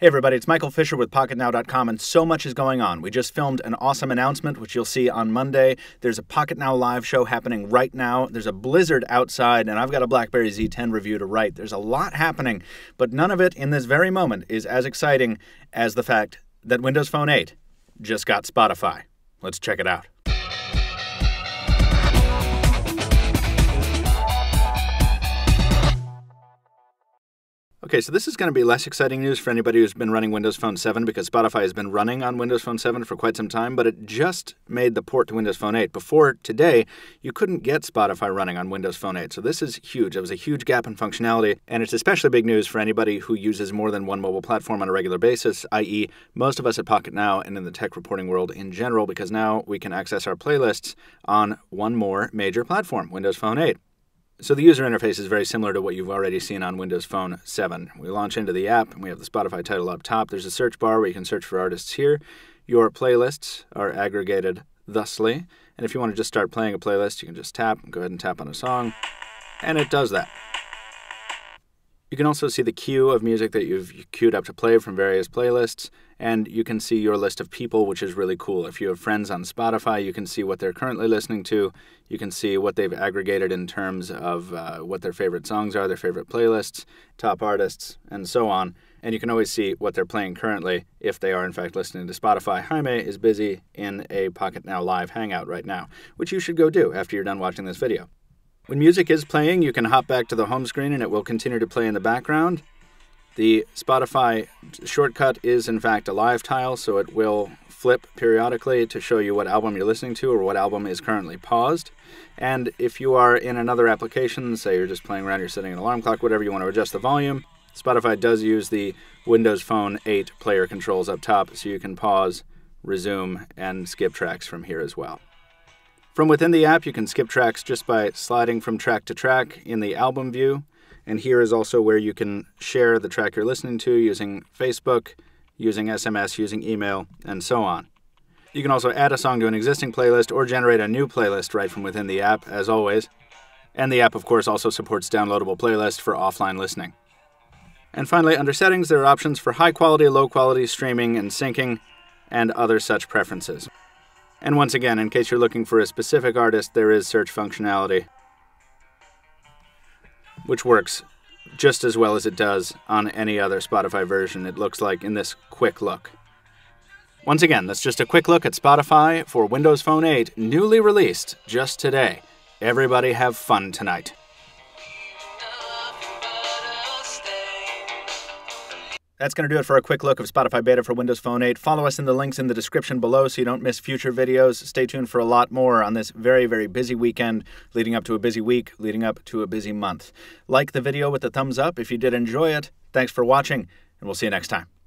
Hey everybody, it's Michael Fisher with PocketNow.com, and so much is going on. We just filmed an awesome announcement, which you'll see on Monday. There's a Pocket Now live show happening right now. There's a blizzard outside, and I've got a BlackBerry Z10 review to write. There's a lot happening, but none of it in this very moment is as exciting as the fact that Windows Phone 8 just got Spotify. Let's check it out. Okay, so this is going to be less exciting news for anybody who's been running Windows Phone 7 because Spotify has been running on Windows Phone 7 for quite some time, but it just made the port to Windows Phone 8. Before today, you couldn't get Spotify running on Windows Phone 8. So this is huge. It was a huge gap in functionality, and it's especially big news for anybody who uses more than one mobile platform on a regular basis, i.e., most of us at Pocket Now and in the tech reporting world in general, because now we can access our playlists on one more major platform, Windows Phone 8. So the user interface is very similar to what you've already seen on Windows Phone 7. We launch into the app and we have the Spotify title up top. There's a search bar where you can search for artists here. Your playlists are aggregated thusly. And if you want to just start playing a playlist, you can just tap, go ahead and tap on a song, and it does that. You can also see the queue of music that you've queued up to play from various playlists, and you can see your list of people, which is really cool. If you have friends on Spotify, you can see what they're currently listening to. You can see what they've aggregated in terms of uh, what their favorite songs are, their favorite playlists, top artists, and so on. And you can always see what they're playing currently if they are, in fact, listening to Spotify. Jaime is busy in a Pocket Now Live Hangout right now, which you should go do after you're done watching this video. When music is playing, you can hop back to the home screen and it will continue to play in the background. The Spotify shortcut is in fact a live tile, so it will flip periodically to show you what album you're listening to or what album is currently paused. And if you are in another application, say you're just playing around, you're setting an alarm clock, whatever, you want to adjust the volume, Spotify does use the Windows Phone 8 player controls up top, so you can pause, resume, and skip tracks from here as well. From within the app, you can skip tracks just by sliding from track to track in the album view. And here is also where you can share the track you're listening to using Facebook, using SMS, using email, and so on. You can also add a song to an existing playlist or generate a new playlist right from within the app, as always. And the app, of course, also supports downloadable playlists for offline listening. And finally, under settings, there are options for high quality, low quality streaming and syncing, and other such preferences. And once again, in case you're looking for a specific artist, there is search functionality, which works just as well as it does on any other Spotify version, it looks like in this quick look. Once again, that's just a quick look at Spotify for Windows Phone 8, newly released just today. Everybody have fun tonight. That's going to do it for a quick look of Spotify Beta for Windows Phone 8. Follow us in the links in the description below so you don't miss future videos. Stay tuned for a lot more on this very, very busy weekend, leading up to a busy week, leading up to a busy month. Like the video with the thumbs up if you did enjoy it. Thanks for watching, and we'll see you next time.